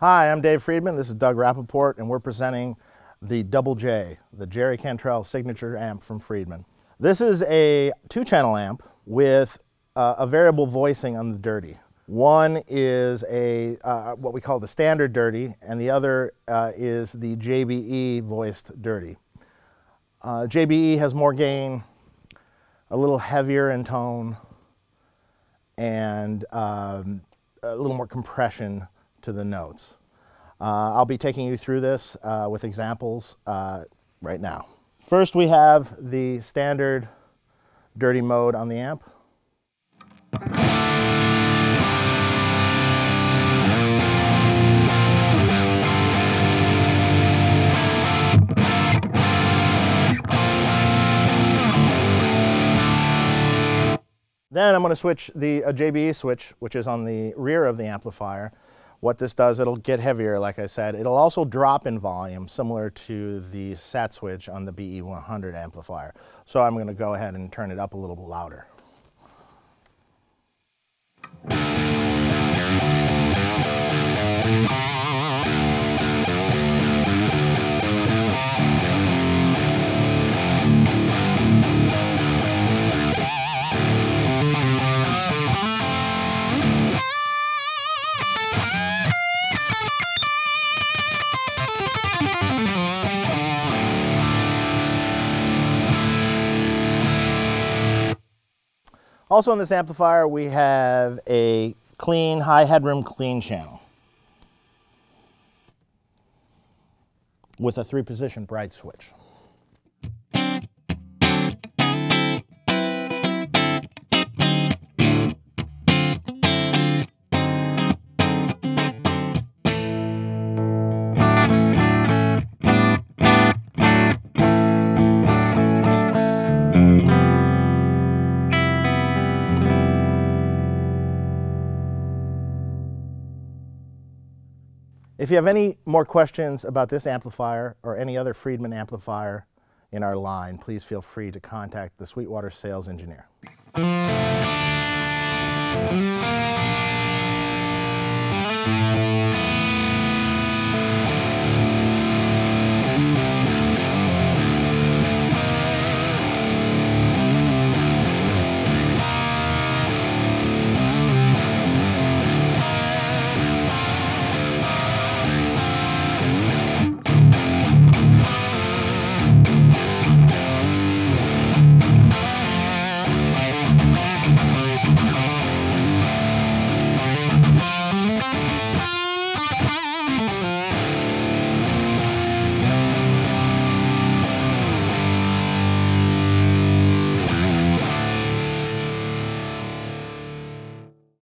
Hi, I'm Dave Friedman. This is Doug Rappoport, and we're presenting the Double J, the Jerry Cantrell signature amp from Friedman. This is a two-channel amp with uh, a variable voicing on the dirty. One is a uh, what we call the standard dirty, and the other uh, is the JBE voiced dirty. Uh, JBE has more gain, a little heavier in tone, and um, a little more compression to the notes. Uh, I'll be taking you through this uh, with examples uh, right now. First we have the standard dirty mode on the amp. Then I'm going to switch the JBE switch, which is on the rear of the amplifier. What this does, it'll get heavier, like I said. It'll also drop in volume, similar to the SAT switch on the BE100 amplifier. So I'm going to go ahead and turn it up a little bit louder. Also in this amplifier, we have a clean, high headroom clean channel with a three position bright switch. If you have any more questions about this amplifier or any other Friedman amplifier in our line, please feel free to contact the Sweetwater sales engineer.